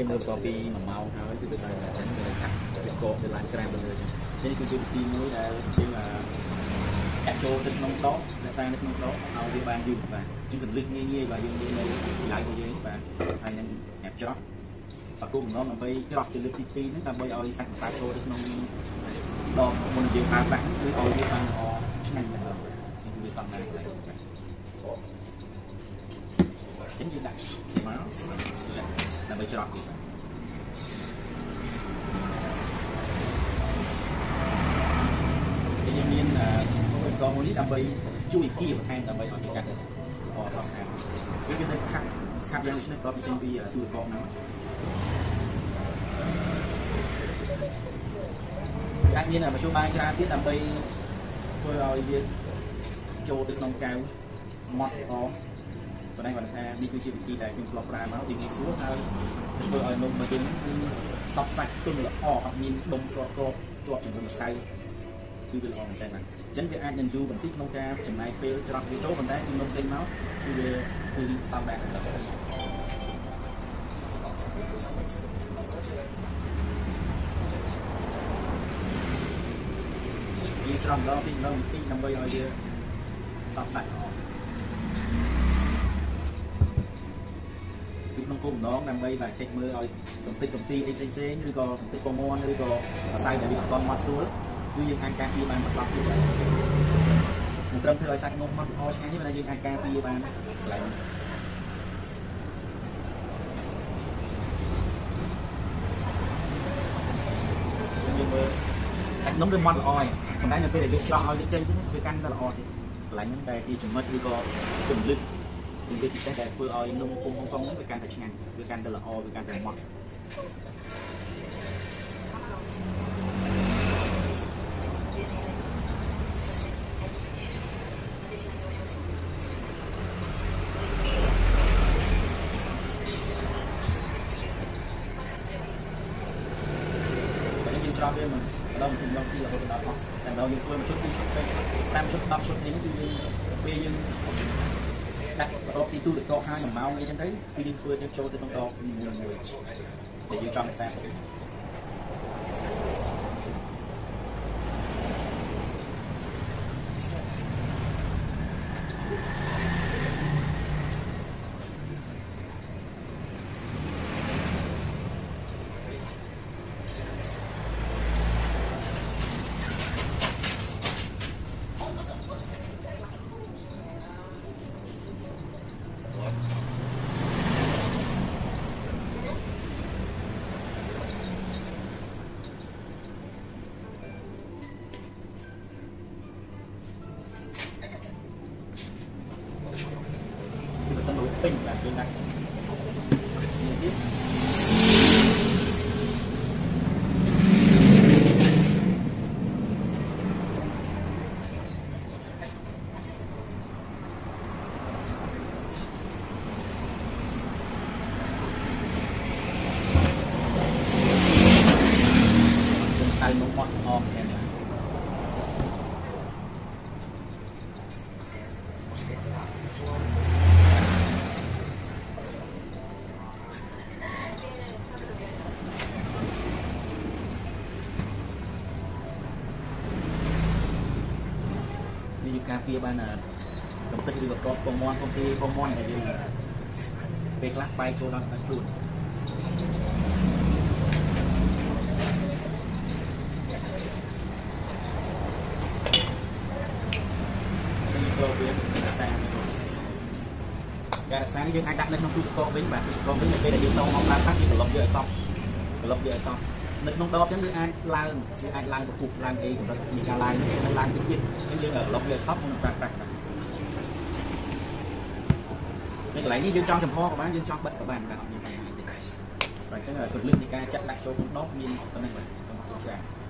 គេមើលតពី1ម៉ោងហើយគឺដូចតែអញ្ចឹងគេខាត់វាកកទៅឡើងក្រាមទៅលើអញ្ចឹងនេះគឺជាវិធីមួយដែលយើងកាត់ចូលទៅក្នុងដបរក្សានៅក្នុងដបឲ្យវាបានយូរបាទជាងកលឹកងាយងាយបាទយើងមាននៅឆ្លៃរបស់យើងបាទហើយនឹងអ្នកច្រោះបកគោលបំណងដើម្បីច្រោះជាលើកទី2ហ្នឹងដើម្បីឲ្យសាច់ម្សៅចូលទៅក្នុងដបមុនយើងប្រើប្រាស់គឺឲ្យវាបានល្អឆ្ងាញ់ម្ដងនេះវាស្តង់ដារឡើយ ចឹងយើងដាក់មកដើម្បីច្រោះទៀតបាទយើងមានឧបករណ៍មួយនេះដើម្បីជួយគៀបន្ថែមដើម្បីឲ្យកាត់ទៅល្អសោះខាងវាវាទៅខាត់ខាត់យ៉ាងនេះដល់ពីចេញពីទូរកកហ្នឹងអាចមានមធ្យោបាយច្រើនទៀតដើម្បីធ្វើឲ្យវាចូលទៅក្នុងកៅម៉ត់ល្អ ប៉ុន្តែគាត់ថានេះគឺជាវិធីដែលខ្ញុំធ្លាប់ប្រើមកវាងាយស្រួលហើយធ្វើឲ្យនំរបស់យើងគឺសពសាច់ទន់ល្អអត់មានដុំគ្រាប់គ្រាប់ជាប់ជាមួយម្សៅគឺវាល្អមែនតើបាទអញ្ចឹងវាអាចនឹងយូរបន្តិចក្នុងការចំណាយពេលច្រត់វាចូលប៉ុន្តែគឺនំចេញមកគឺវាគឺស្តង់ដារតែល្អយើងច្រត់ម្ដងពីម្ដងបន្តិចដើម្បីឲ្យវាសពសាច់ល្អ ក្នុងគោលបំណងដើម្បីបាទចេញមើលឲ្យកំតិចកំទីអីផ្សេងៗឬក៏កំតិចពមន់ឬក៏អាស័យដែលវាអត់មាត់ស្រួលគឺយើងអាចការពារបានបន្ទាប់ទៀតដែរមិនត្រឹមធ្វើឲ្យសាច់នំមកល្អឆ្ងាញ់ទេប៉ុន្តែយើងអាចការពារបានស្លាយយើងមើលសាច់នំវាមាត់ល្អហើយប៉ុន្តែនៅពេលដែលយើងច្រោះឲ្យវាចេញទៅវាកាន់តែល្អទៀតកន្លែងហ្នឹងតែជាចំណុចឬក៏គន្លឹះ វាពិសេសដែលធ្វើឲ្យនំពុំហុងកុងហ្នឹងវាកាន់តែឆ្ងាញ់វាកាន់តែល្អវាកាន់តែម៉ត់ច្រោះវាមិនដល់មិនដល់ពីរហូតដល់អស់តែដល់យើងធ្វើមួយជុតពីរជុតទៅ5ជុត10ជុតនេះគឺយើងពេលយើង ដាក់បន្ទាប់ពីទូទឹកកកហើយ1ម៉ោងអីចឹងទៅគឺយើងធ្វើទៅចូលទៅក្នុងដបមួយមួយដែលយើងចង់រក្សា បើសិនដូចពេញបាទ យើងដាក់នេះទៀតតែនំមកអស់តែនេះនេះយើងការពារបានកំទឹកឬក៏កបពងមាន់ពងទីពងមាន់ដែលយើងពេលខ្លះបែកចូលដល់ខ្លួនចូលវារក្សាការរក្សានេះយើងអាចដាក់នៅក្នុងទូទឹកកកវិញបាទទូទឹកកកវិញពេលដែលយើងតោងមកឡើងផាត់យើងត្រឡប់យកឲ្យសពត្រឡប់យកឲ្យសព នៅក្នុងដបចឹងយើងអាចឡើងយើងអាចឡើងប្រគប់ឡើងអីកម្រិតមានការឡើងនេះយើងឡើងទៀតទៀតអញ្ចឹងយើងត្រឡប់យកឲ្យសពមុនប្រាក់ប្រាក់បាទនៅកន្លែងនេះយើងចង់ចំហក៏បានយើងចង់បិទក៏បានបាទអត់មានបញ្ហាទេបាទអញ្ចឹងគន្លឹះនៃការចាក់ដាក់ចូលក្នុងដបមានប៉ុណ្ណឹងបាទសូមអរគុណច្រើន